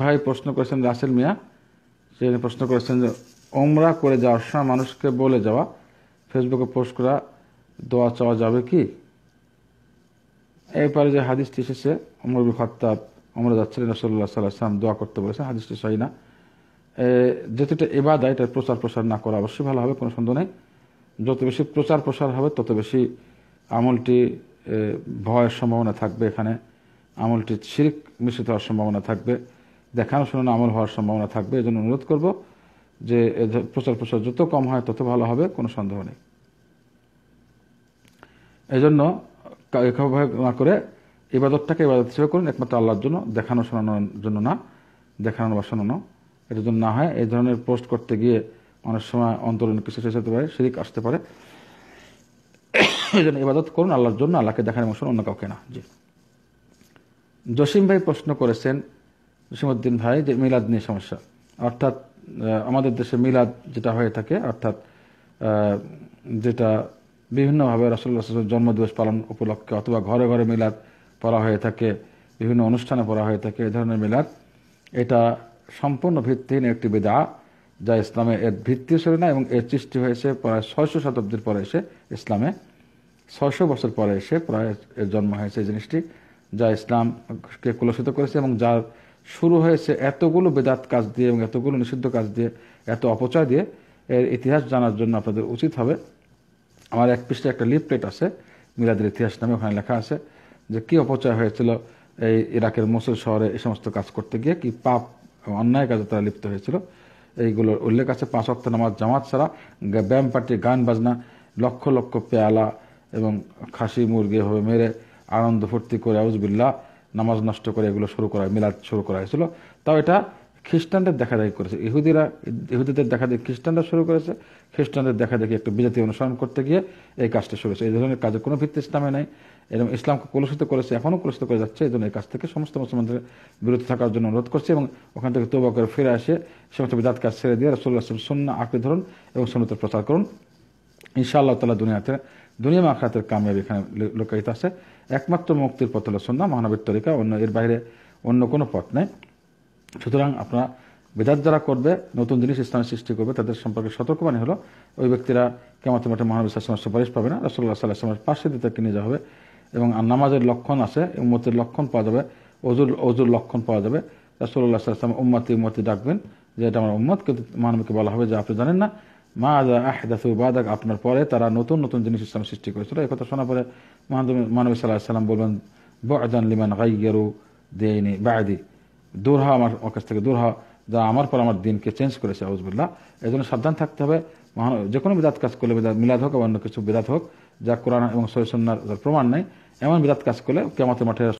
ভাই প্রশ্ন করেছেন রাসেল মিয়া, সে প্রশ্ন করেছেন যে, ওমরা করে যাওয়ার সময় মানুষকে বলে যাওয়া, ফেসবুকে পোস্ট করা, দোয়া চাওয়া যাবে কি? এরপরে যে হাদিসটি এসেছে অমর খত্তাব অমর যাচ্ছিলেন সাল্লাহ সাল্লাম দোয়া করতে বলেছেন, হাদিসটি সহি না। এটা এবাদা এটা প্রচার প্রসার না করা অবশ্যই ভালো হবে, কোনো সন্দেহ নেই। যত বেশি প্রচার প্রসার হবে, তত বেশি আমলটি ভয়ের সম্ভাবনা থাকবে এখানে। আমলটি শিরিক মিশ্রিত হওয়ার সম্ভাবনা থাকবে। দেখানো শোনানো আমল হওয়ার সম্ভাবনা থাকবে এই জন্য অনুরোধ করব যে প্রচার প্রসার যত কম হয় তত ভালো হবে কোনো সন্দেহ নেই। এই জন্য কা- এভাবে না করে ইবাদতটাকে ইবাদত হিসেবে করুন একমাত্র আল্লাহর জন্য দেখানো শোনানোর জন্য না দেখানো বা শোনানো। এটার জন্য না হয় এই ধরনের পোস্ট করতে গিয়ে অনেক সময় অন্তরণ কিছু শেষ হতে পারে শিরিক আসতে পারে। এই জন্য ইবাদত করুন আল্লাহর জন্য আল্লাহকে দেখানো শোনানো, অন্য কাউকে না। জি। জসিম ভাই প্রশ্ন করেছেন জসিমউদ্দিন ভাই, যে মিলাদ নিয়ে সমস্যা। অর্থাৎ আমাদের দেশে মিলাদ যেটা হয়ে থাকে, অর্থাৎ যেটা বিভিন্নভাবে রসল্লা জন্মদিবস পালন উপলক্ষে অথবা ঘরে ঘরে মিলাদ পড়া হয়ে থাকে, বিভিন্ন অনুষ্ঠানে পড়া হয়ে থাকে এই ধরনের মিলাদ। এটা সম্পূর্ণ ভিত্তিহীন একটি বিদা যা ইসলামে এর ভিত্তি ছিল না এবং এর সৃষ্টি হয়েছে প্রায় ছয়শো শতাব্দীর পরে এসে ইসলামে। ছয়শো বছর পরে এসে প্রায় এর জন্ম হয়েছে জিনিসটি, যা ইসলামকে কুলসিত করেছে এবং যার শুরু হয়েছে এতগুলো বেদাত কাজ দিয়ে এবং এতগুলো নিষিদ্ধ কাজ দিয়ে, এত অপচয় দিয়ে এর ইতিহাস জানার জন্য আপনাদের উচিত হবে। আমার এক পৃষ্ঠে একটা লিফলেট আছে, মিলাদের ইতিহাস নামে ওখানে লেখা আছে যে কি অপচয় হয়েছিল এই ইরাকের মোসুল শহরে এই সমস্ত কাজ করতে গিয়ে, কি পাপ অন্যায় কাজে তারা লিপ্ত হয়েছিল। এইগুলোর উল্লেখ আছে, পাঁচ অক্ট নামাজ জামাত ছাড়া ব্যায়াম পার্টি গান, বাজনা, লক্ষ লক্ষ পেয়ালা এবং খাসি, মুরগি এভাবে মেরে আনন্দ ফুর্তি করে আউজবিল্লাহ নামাজ নষ্ট করে এগুলো শুরু করা, মিলাদ শুরু করা হয়েছিল। তাও এটা খ্রিস্টানদের দেখা দেখি করেছে। ইহুদিরা, ইহুদিদের দেখা দেখি খ্রিস্টানরা শুরু করেছে। খ্রিস্টানদের দেখা দেখি একটু বিজাতি অনুসরণ করতে গিয়ে এই কাজটা শুরু হয়েছে। এই ধরনের কাজের কোনো ভিত্তি ইসলামে নেই। এরকম ইসলামকে কলুষিত করেছে এখনও কলুষিত করে যাচ্ছে। এই জন্য এই কাজ থেকে সমস্ত মুসলমানদের বিরত থাকার জন্য অনুরোধ করছে এবং ওখান থেকে তোবা করে ফিরে আসে সমস্ত বিদাত কাজ ছেড়ে দিয়ে রসুল্লাহ সুন্না আঁকড়ে ধরুন এবং সুন্নতের প্রচার করুন। ইনশাআল্লাহ তালা দুনিয়াতে দুনিয়া মাখাতের কামিয়াবি এখানে লোকায়িত আছে। একমাত্র মুক্তির পথ হলো সন্না মহানবীর তরিকা, অন্য এর বাইরে অন্য কোনো পথ নেই। সুতরাং আপনারা বেদাত যারা করবে, নতুন জিনিস ইসলামের সৃষ্টি করবে, তাদের সম্পর্কে সতর্কবাণী হলো, ওই ব্যক্তিরা কেমন মাঠে মহানবী সাল্লামের সুপারিশ পাবে না। রসল্লাহ সাল্লাহামের পাশে দিয়ে তাকে নিয়ে যাওয়া হবে। এবং আর নামাজের লক্ষণ আছে, উম্মতের লক্ষণ পাওয়া যাবে অজুর অজুর লক্ষণ পাওয়া যাবে। রসল্লাহ সাল্লাম উম্মতি উম্মতি ডাকবেন যে, এটা আমার উম্মত, কিন্তু মহানবীকে বলা হবে যে, আপনি জানেন না। মা আদা আহদাসু আপনার পরে তারা নতুন নতুন জিনিস ইসলাম সৃষ্টি করেছিল। এই কথা শোনার পরে মহানবী সাল্লাহ সাল্লাম বলবেন বাদান লিমান গাইয়ারু দেয়নি বাদি। দূর হওয়া আমার কাছ থেকে, দূর হওয়া যা আমার পর আমার দিনকে চেঞ্জ করেছে আউজবুল্লাহ এই জন্য সাবধান থাকতে হবে। মহান যে কোনো বিদাত কাজ করলে মিলাদ হোক বা অন্য কিছু বিদাত হোক, যা কোরআন এবং সৈসন্নার প্রমাণ নেই, এমন বিদাত কাজ করলে কেমতের মাঠে